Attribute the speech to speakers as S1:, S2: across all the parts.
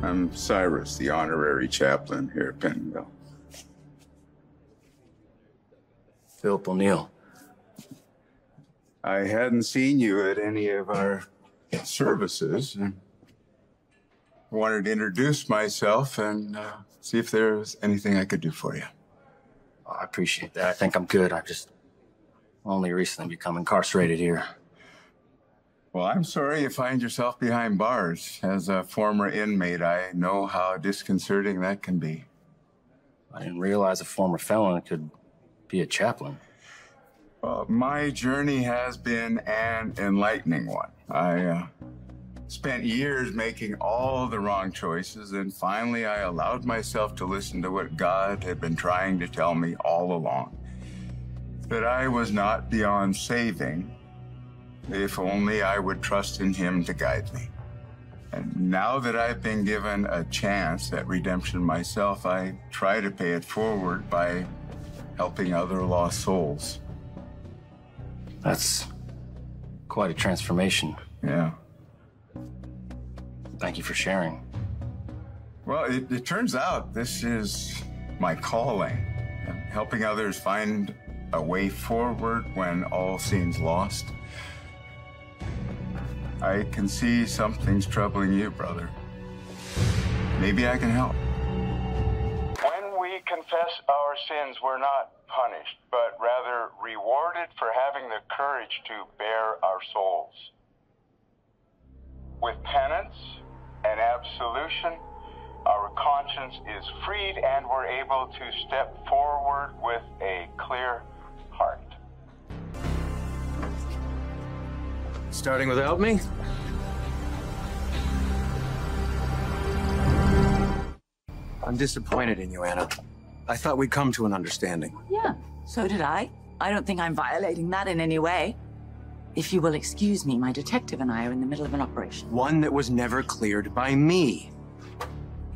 S1: I'm Cyrus, the honorary chaplain here at Pentonville.
S2: Philip O'Neill.
S1: I hadn't seen you at any of our services. I wanted to introduce myself and uh, see if there was anything I could do for you.
S2: Oh, I appreciate that. I think I'm good. I've just only recently become incarcerated here.
S1: Well, I'm sorry you find yourself behind bars. As a former inmate, I know how disconcerting that can be.
S2: I didn't realize a former felon could be a chaplain.
S1: Well, my journey has been an enlightening one. I uh, spent years making all the wrong choices, and finally I allowed myself to listen to what God had been trying to tell me all along. That I was not beyond saving, if only I would trust in Him to guide me. And now that I've been given a chance at redemption myself, I try to pay it forward by helping other lost souls.
S2: That's quite a transformation.
S1: Yeah.
S2: Thank you for sharing.
S1: Well, it, it turns out this is my calling, helping others find a way forward when all seems lost. I can see something's troubling you, brother. Maybe I can help. When we confess our sins, we're not punished, but rather rewarded for having the courage to bare our souls. With penance and absolution, our conscience is freed and we're able to step forward with a clear heart.
S3: Starting without me? I'm disappointed in you, Anna. I thought we'd come to an understanding.
S4: Yeah, so did I. I don't think I'm violating that in any way. If you will excuse me, my detective and I are in the middle of an operation.
S3: One that was never cleared by me.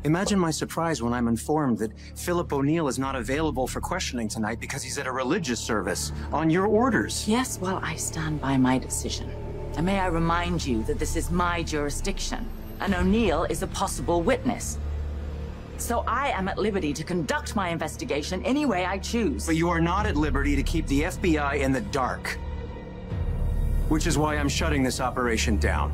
S3: Imagine my surprise when I'm informed that Philip O'Neill is not available for questioning tonight because he's at a religious service on your orders.
S4: Yes, well, I stand by my decision. And may I remind you that this is my jurisdiction, and O'Neill is a possible witness. So I am at liberty to conduct my investigation any way I choose.
S3: But you are not at liberty to keep the FBI in the dark. Which is why I'm shutting this operation down.